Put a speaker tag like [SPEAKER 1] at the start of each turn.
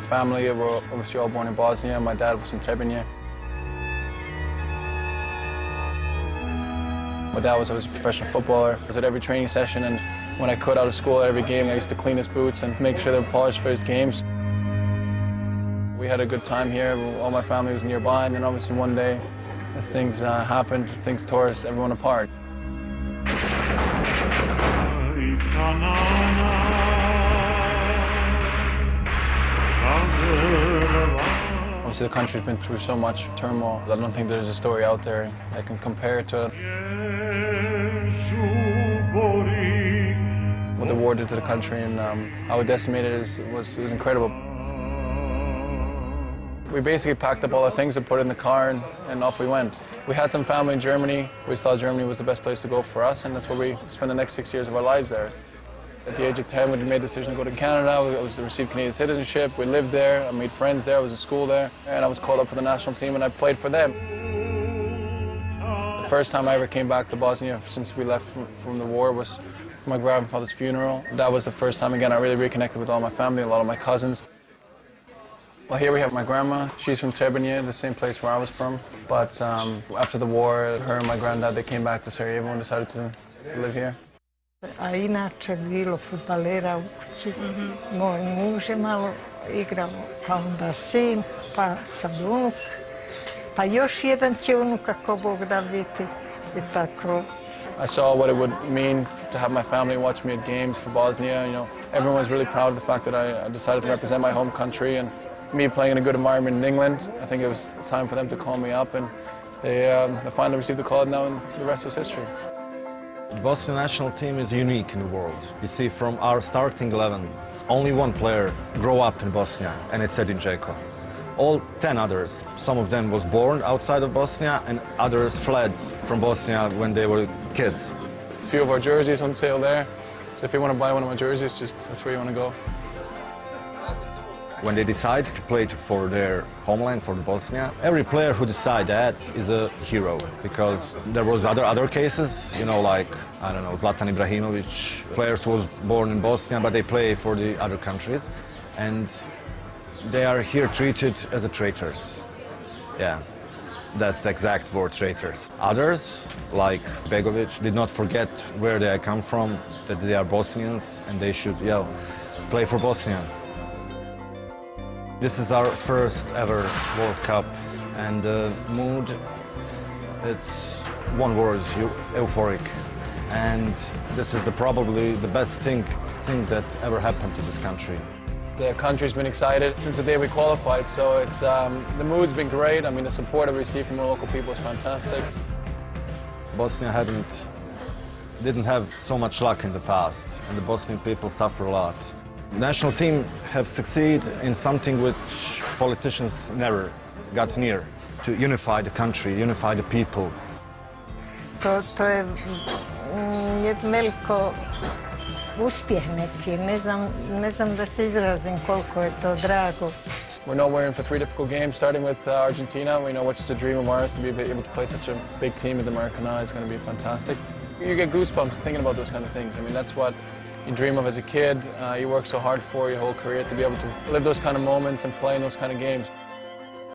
[SPEAKER 1] My family were obviously all born in Bosnia. My dad was from Trebinje. My dad was a professional footballer. I was at every training session and when I could out of school, at every game, I used to clean his boots and make sure they were polished for his games. We had a good time here. All my family was nearby and then obviously one day, as things uh, happened, things tore us everyone apart. Obviously, the country's been through so much turmoil. I don't think there's a story out there that can compare to it. What the war did to the country and um, how it decimated it was, was incredible. We basically packed up all the things and put it in the car and, and off we went. We had some family in Germany. We thought Germany was the best place to go for us and that's where we spent the next six years of our lives there. At the age of 10, we made the decision to go to Canada. I was received Canadian citizenship. We lived there. I made friends there. I was in school there. And I was called up for the national team and I played for them. The first time I ever came back to Bosnia since we left from, from the war was for my grandfather's funeral. That was the first time, again, I really reconnected with all my family, a lot of my cousins. Well, here we have my grandma. She's from Trebinje, the same place where I was from. But um, after the war, her and my granddad, they came back to Sarajevo and decided to, to live here.
[SPEAKER 2] A inače bilo futbalera u kući. Moj muž je malo igrao, pa onda sin, pa sad unuk. Pa još jedan će unuk ako Bog da biti. I tako.
[SPEAKER 1] I saw what it would mean to have my family watch me at games for Bosnia. You know, everyone was really proud of the fact that I decided to represent my home country and me playing in a good environment in England. I think it was time for them to call me up and they, um, finally received the call And now the rest was history.
[SPEAKER 3] The Bosnia national team is unique in the world. You see, from our starting 11, only one player grew up in Bosnia, and it's Edin Dzeko. All 10 others, some of them was born outside of Bosnia, and others fled from Bosnia when they were kids.
[SPEAKER 1] A few of our jerseys on sale there, so if you want to buy one of my jerseys, just that's where you want to go.
[SPEAKER 3] When they decide to play for their homeland, for Bosnia, every player who decide that is a hero because there was other other cases, you know, like I don't know Zlatan Ibrahimovic, players who was born in Bosnia but they play for the other countries, and they are here treated as a traitors. Yeah, that's the exact word, traitors. Others, like Begovic, did not forget where they come from, that they are Bosnians and they should, yeah, play for Bosnia. This is our first ever World Cup and the mood, it's one word, euphoric. And this is the, probably the best thing, thing that ever happened to this country.
[SPEAKER 1] The country's been excited since the day we qualified, so it's um, the mood's been great. I mean, the support I received from the local people is fantastic.
[SPEAKER 3] Bosnia hadn't, didn't have so much luck in the past, and the Bosnian people suffer a lot. National team have succeeded in something which politicians never got near, to unify the country, unify the people.
[SPEAKER 2] To, to je mm, je veliko uspjeh neki. Ne znam, ne znam da se izrazim koliko je to drago.
[SPEAKER 1] We know we're in for three difficult games, starting with uh, Argentina. We know it's a dream of ours to be able to play such a big team with the Maracana. It's going to be fantastic. You get goosebumps thinking about those kind of things. I mean, that's what you dream of as a kid. Uh, you work so hard for your whole career to be able to live those kind of moments and play in those kind of games.